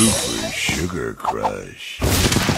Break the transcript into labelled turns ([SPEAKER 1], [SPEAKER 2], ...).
[SPEAKER 1] Super Sugar Crush.